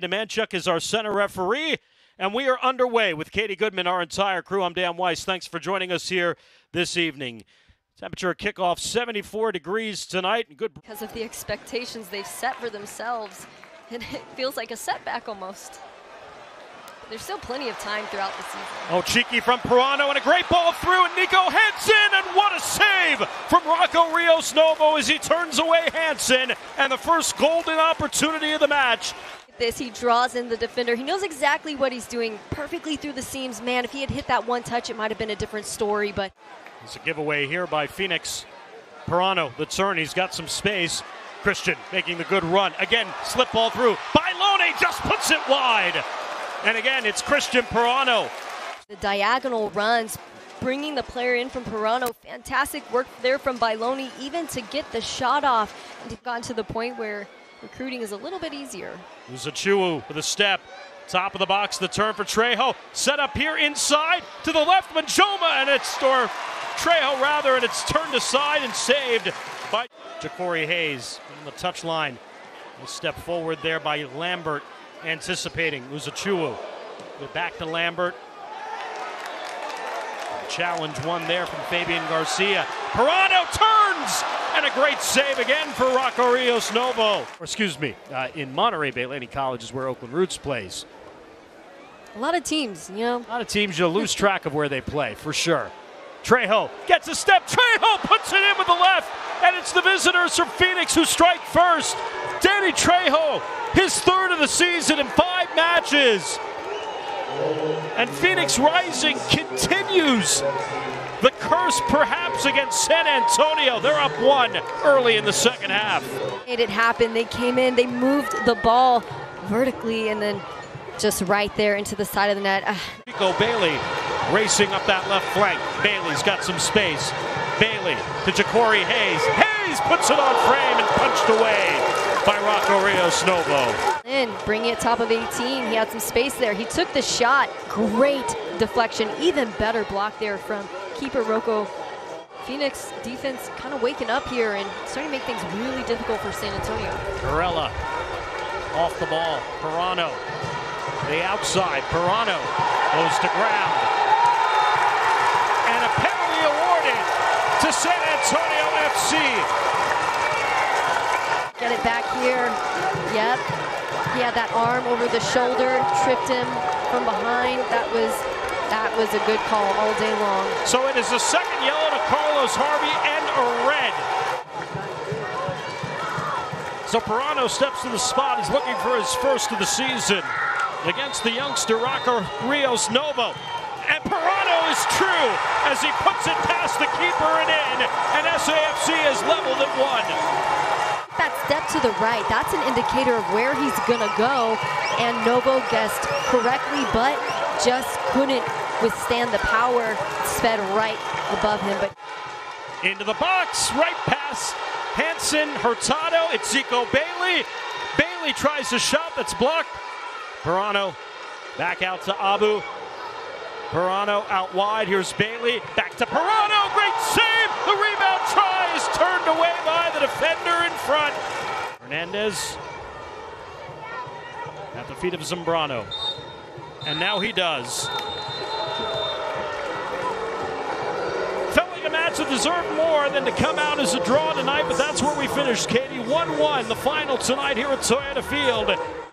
Demanchuk is our center referee, and we are underway with Katie Goodman, our entire crew. I'm Dan Weiss. Thanks for joining us here this evening. Temperature kickoff 74 degrees tonight. And good because of the expectations they've set for themselves, and it feels like a setback almost. There's still plenty of time throughout the season. Oh, cheeky from Parano and a great ball through, and Nico Hansen, and what a save from Rocco Rios Novo as he turns away Hansen, and the first golden opportunity of the match. This he draws in the defender. He knows exactly what he's doing, perfectly through the seams. Man, if he had hit that one touch, it might have been a different story. But it's a giveaway here by Phoenix. Parano, the turn, he's got some space. Cristian making the good run. Again, slip ball through. Bailone just puts it wide. And again, it's Cristian Parano. The diagonal runs, bringing the player in from Parano. Fantastic work there from Bailone, even to get the shot off. And gotten to the point where recruiting is a little bit easier. Uzachu with a step. Top of the box, the turn for Trejo. Set up here inside to the left, Manjoma, and it's, or Trejo rather, and it's turned aside and saved by Ja'Cory Hayes on the touch line. A step forward there by Lambert anticipating Uzachu. Back to Lambert. Challenge one there from Fabien Garcia. Parano turns! And a great save again for Rocco Rios Novo. Or excuse me, uh, in Monterey Bay Laney College is where Oakland Roots plays. A lot of teams, you know. A lot of teams, you lose track of where they play, for sure. Trejo gets a step. Trejo puts it in with the left. And it's the visitors from Phoenix who strike first. Danny Trejo his third of the season in five matches. And Phoenix Rising continues the curse perhaps against San Antonio. They're up one early in the second half. Made it happen. They came in, they moved the ball vertically, and then just right there into the side of the net. Ah. Zico Bailey racing up that left flank. Bailey's got some space. Bailey to Ja'Cory Hayes. Hayes puts it on frame and punched away by Rocco Rios Novo. And bringing it top of 18, he had some space there. He took the shot. Great deflection. Even better block there from keeper Rocco. Phoenix defense kind of waking up here and starting to make things really difficult for San Antonio. Corella off the ball. Parano. The outside. Parano goes to ground. San Antonio FC get it back here. Yep. He had that arm over the shoulder, tripped him from behind. That was that was a good call all day long. So it is a second yellow to Carlos Harvey and a red. So Parano steps to the spot. He's looking for his first of the season against the youngster Rocco Rios Novo. Is true as he puts it past the keeper and in. And SAFC is leveled at one that step to the right, that's an indicator of where he's going to go. And Novo guessed correctly, but just couldn't withstand the power. Sped right above him. But Into the box, right past Hansen, Hurtado, it's Zico Bailey. Bailey tries a shot that's blocked. Parano back out to Abu. Parano out wide. Here's Bailey. Back to Parano. Great save. The rebound try is turned away by the defender in front. Hernandez at the feet of Zambrano. And now he does. Felt like a match that deserved more than to come out as a draw tonight, but that's where we finished, Katie. 1 1, the final tonight here at Toyota Field.